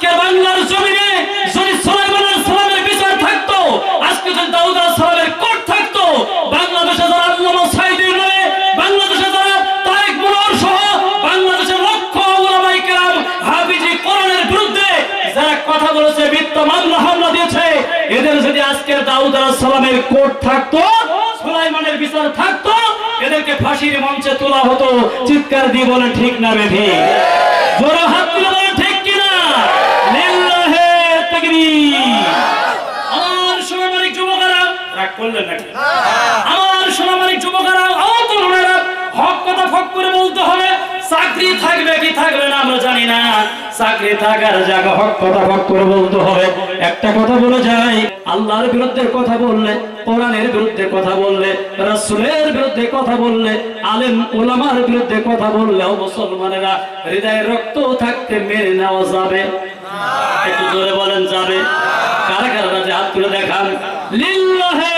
আজকে বাংলার জমিনে যদি সালামের বিচার আজকে যদি দাউদ সালামের কোর্ট থাকতো, বাংলাদেশে যারা বাংলাদেশে যারা তারেক সহ বাংলাদেশের লক্ষ কেরাম কোরআনের বিরুদ্ধে যারা কথা বলেছে হামলা দিয়েছে, এদের যদি সালামের কোর্ট সুলাইমানের বিচার থাকতো, এদেরকে ফাঁসির মঞ্চে তোলা হতো, চিৎকার দিয়ে বলেন ঠিক না বেঠি। জোরে হাত তুলে বলেন ঠিক কিনা লিল্লাহে তাকবীর আমার সোনামানিক যুবকেরা রাগ করলেন নাকি আমার সোনামানিক যুবকেরা তরুণেরা হক কথা ফক করে বলতে হবে চাকরি থাকবে কি থাকবে না আমরা জানি না। চাকরি থাকার জায়গা হক কথা ফক করে বলতে হবে। একটা কথা বলে যায় আল্লাহর বিরুদ্ধে কথা বললে কোরআনের বিরুদ্ধে কথা বললে রাসূলের বিরুদ্ধে কথা বললে আলেম ওলামার বিরুদ্ধে কথা বললে মুসলমানেরা হৃদয়ে রক্ত থাকতে মেনে নেওয়া যাবে। একটু জোরে বলেন যাবে। কারা কারা হাত তুলে দেখান। লিল্লাহে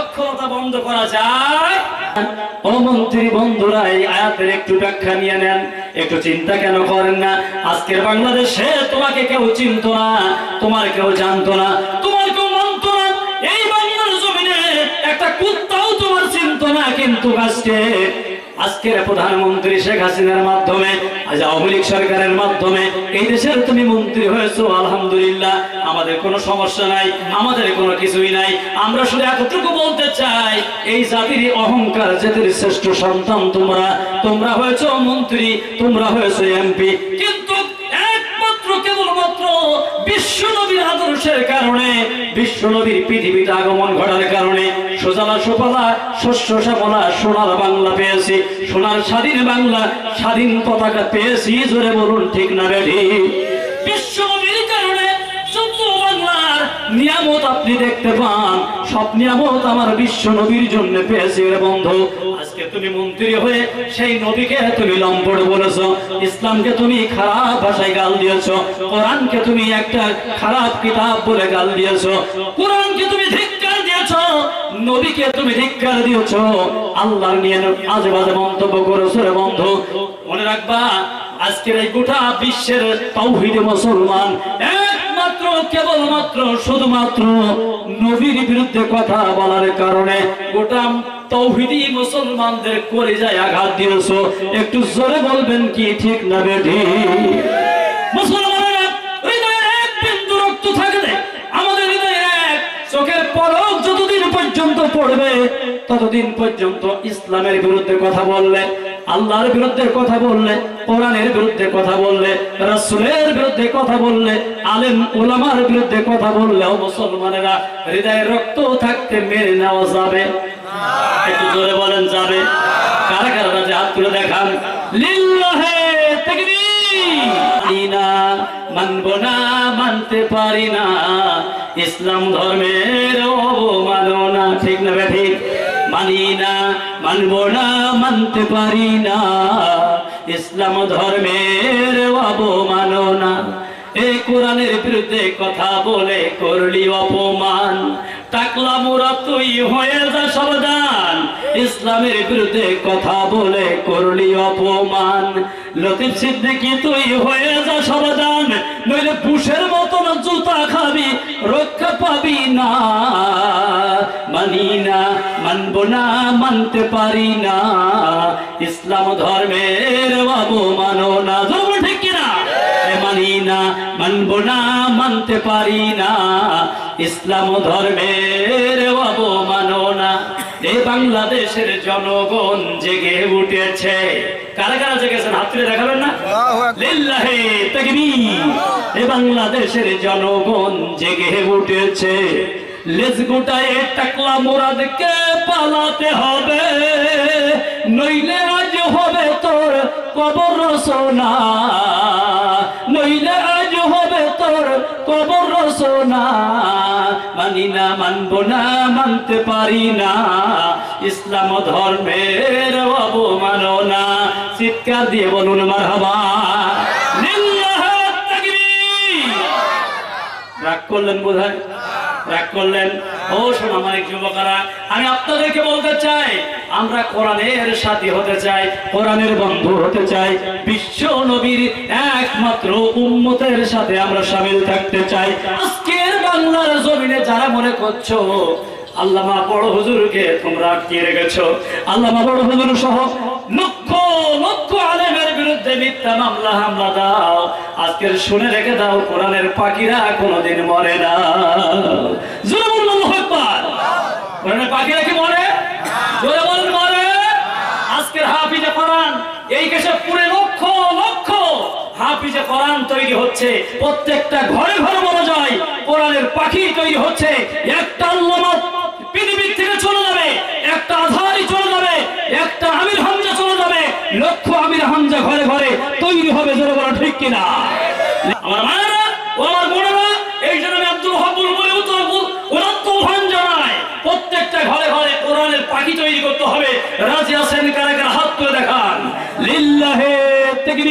অক্ষরতা বন্ধ করা যায়। ও মন্ত্রী বন্ধুরা, এই আয়াতের একটু ব্যাখ্যা নিয়ে নেন। একটু চিন্তা কেন করেন না? আজকের বাংলাদেশে তোমাকে কেউ চিনত না, তোমার কেউ জানতো না, তোমার কেউ মানত না। এই বাংলার জমিনে একটা কুত্তাও তোমার চিনত না, কিন্তু আজকে আজকের প্রধানমন্ত্রী শেখ হাসিনার মাধ্যমে, আজ আওয়ামী লীগ সরকারের মাধ্যমে, এই দেশের তুমি মন্ত্রী হয়েছো, আলহামদুলিল্লাহ। আমাদের কোনো সমস্যা নাই, আমাদের কোনো কিছুই নাই। আমরা শুধু এতটুকু বলতে চাই, এই জাতির অহংকার জাতির শ্রেষ্ঠ সন্তান তোমরা। তোমরা হয়েছো মন্ত্রী, তোমরা হয়েছো এমপি, কিন্তু কেবলমাত্র বিশ্ব আদর্শের কারণে, বিশ্বনবীর পৃথিবীতে আগমন ঘটার কারণে সোজালা সোপালা, শস্য শ্যামলা, সোনার বাংলা পেয়েছি, সোনার স্বাধীন বাংলা, স্বাধীন পতাকা পেয়েছি, জোরে বলুন ঠিক না বেঠি? বিশ্বনবীর কারণে নিয়ামত আপনি দেখতে পান। সব নিয়ামত আমার বিশ্ব নবীর জন্য পেয়েছি রে বন্ধু। আজকে তুমি মন্ত্রী হয়ে সেই নবীকে তুমি লম্পট বলেছ। ইসলামকে তুমি খারাপ ভাষায় গাল দিয়েছ। কোরআনকে তুমি একটা খারাপ কিতাব বলে গাল দিয়েছ। কোরআনকে তুমি ধিক্কার দিয়েছ। নবীকে তুমি ধিক্কার দিয়েছ। আল্লাহর নিয়ে আজে বাজে মন্তব্য করেছ রে বন্ধু। মনে রাখবা, আজকের এই গোটা বিশ্বের তৌহিদে মুসলমান কেবলমাত্র, শুধুমাত্র নবীর বিরুদ্ধে কথা বলার কারণে গোটা তৌহিদি মুসলমানদের করে যায় আঘাত দিয়েছ। একটু জোরে বলবেন কি ঠিক না বেঠি? পর্যন্ত পড়বে, ততদিন পর্যন্ত ইসলামের বিরুদ্ধে কথা বললে। আল্লাহর বিরুদ্ধে কথা বললে কোরআনের বিরুদ্ধে কথা বললে রাসূলের বিরুদ্ধে কথা বললে আলেম ওলামার বিরুদ্ধে কথা বললে মুসলমানেরা হৃদয়ে রক্ত থাকতে মেনে নেওয়া যাবে। একটু জোরে বলেন যাবে। কারা কারা রাজে? হাত তুলে দেখান। লিল্লাহে না মানব না মানতে পারি না। ইসলাম ধর্মের অবমাননা ঠিক না ঠিক? মানি না, মানব না, মানতে পারি না। ইসলাম ধর্মের অবমাননা এই কোরআনের বিরুদ্ধে কথা বলে করলি অপমান। টাকলা তুই হয়ে যা সাবধান। ইসলামের বিরুদ্ধে কথা বলে করলি অপমান। লতিফ সিদ্দিকি তুই হয়ে যা সাবধান, নইলে বুশের মতন জুতা খাবি, রক্ষা পাবি না। মানি না মানব না মানতে পারি না। ইসলাম ধর্মের অবমাননা ধর্ম ঠিক কিনা? মানি না মানব না মানতে পারি না। ইসলাম ধর্মের অবমাননা এ বাংলাদেশের জনগণ জেগে উঠেছে। কারা কারা জেগেছেন? হাত তুলে দেখাবেন না? লিল্লাহে তাকবীর। এ বাংলাদেশের জনগণ জেগে উঠেছে। লেজ গোটায় টাকলা মোরাদকে পালাতে হবে? নইলে আজ হবে তোর কবর সোনা নইলে আজ হবে তোর কবর রসনা মানি না, মানব না, মানতে পারি না। ইসলাম ধর্মের অবমাননা। চিৎকার দিয়ে বলুন লিল্লাহি তাকবীর। রাগ করলেন বোধহয়? রাগ করলেন। ও শোনা মানিক যুবকরা, আমি আপনাদেরকে বলতে চাই, আমরা কোরআনের সাথী হতে চাই, কোরআনের বন্ধু হতে চাই, বিশ্ব নবীর একমাত্র উম্মতের সাথে আমরা সামিল থাকতে চাই। আজকের বাংলার জমিনে যারা মনে করছ, আল্লামা বড় হুজুরকে তোমরা আটকিয়ে রেখেছো, আল্লামা বড় হুজুর সহ লক্ষ মিথ্যা মামলা হামলা দাও। আজকের শুনে রেখে দাও, কোরআনের পাখিরা কোনোদিন মরে না। কোরআনের পাখিরা কি মরে? মরে। আজকের হাফিজে কোরআন, এই কেসে পুরে লক্ষ লক্ষ হাফিজে কোরআন তৈরি হচ্ছে। প্রত্যেকটা ঘরে ঘরে বলা যায়, কোরআনের পাখি তৈরি হচ্ছে। একটা আল্লামা পৃথিবীর থেকে চলে যাবে একটা আধারি চলে যাবে একটা আমির হামজা চলে যাবে লক্ষ আমির হামজা ঘরে ঘরে তৈরি হবে জোরে বলা ঠিক কিনা? আমার মায়েরা ও আমার বোনেরা, এই জন্য আমি আব্দুল হাবুল বলে উত্তর উদাত্ত আহ্বান জানায় প্রত্যেকটা ঘরে ঘরে কোরআনের পাখি তৈরি করতে হবে। রাজি আসেন কারা কারা? হাত তুলে দেখান। লিল্লাহে তাকবীর